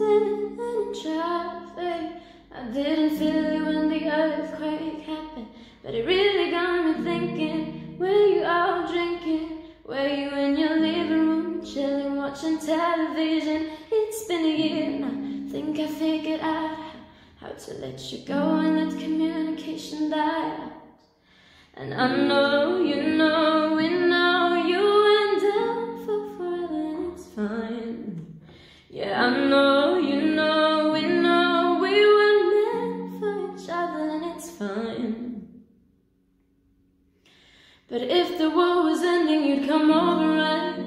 in traffic. I didn't feel you when the earthquake happened, but it really got me thinking. Where you out drinking? Where you in your living room, chilling, watching television? It's been a year and I Think I figured out how to let you go and let communication die. And I know you know But if the world was ending, you'd come over, right?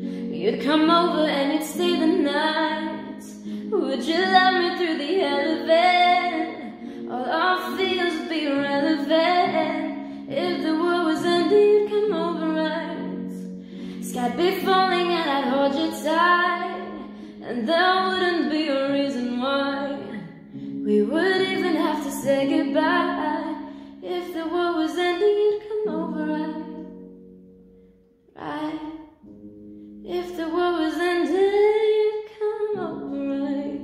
You'd come over and you'd stay the night. Would you love me through the elevator? All our would be irrelevant. If the world was ending, you'd come over, right? Sky'd be falling and I'd hold you tight. And there wouldn't be a reason why we would even have to say goodbye. If the world was ending, over, right? Right? If the world was ending, you'd come over, right?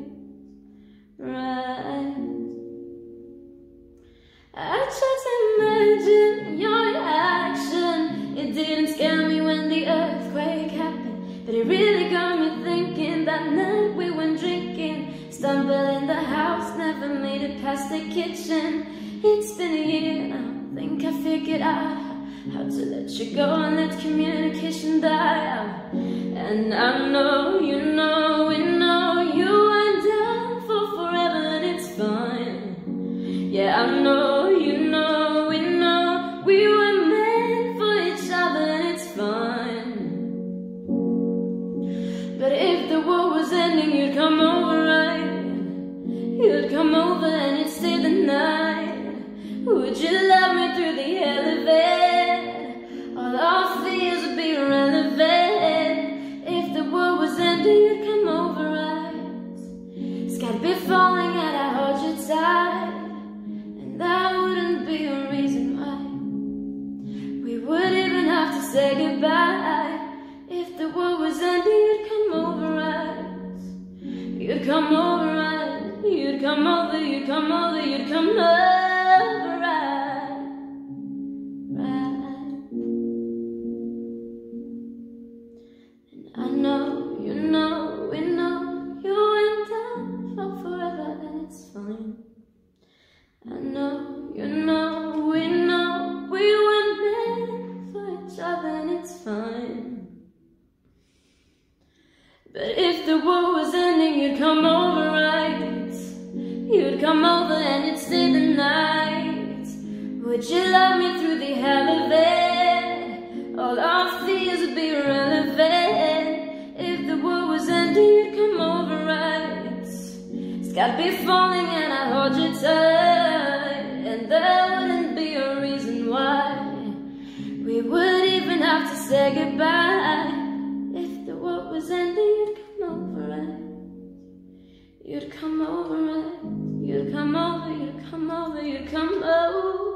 Right? I tried to imagine your reaction. It didn't scare me when the earthquake happened, but it really got me thinking. That night we went drinking, stumbled in the house, never made it past the kitchen. It's been I figured out how to let you go and let communication die. And I know you know we know you went down for forever and it's fine. Yeah, I know you know we know we were meant for each other and it's fine. But if the world was ending, you'd come over, right? You'd come over and you'd stay the night. Would you love me through the elevator? All our fears would be irrelevant. If the world was ending, you'd come over, right? Sky'd be falling and I hold you tight. And that wouldn't be a reason why we would even have to say goodbye. If the world was ending, you'd come over, right? You'd come over, right? You'd come over, you'd come over, you'd come over, I know, you know, we know we were meant for each other and it's fine. But if the war was ending, you'd come over, right? You'd come over and you'd stay the night. Would you love me through the elevator? All our fears would be. Sky'd be falling and I'd hold you tight. And there wouldn't be a reason why we would even have to say goodbye. If the world was ending, you'd come over, right? You'd come over, right? You'd come over, you'd come over, you'd come over.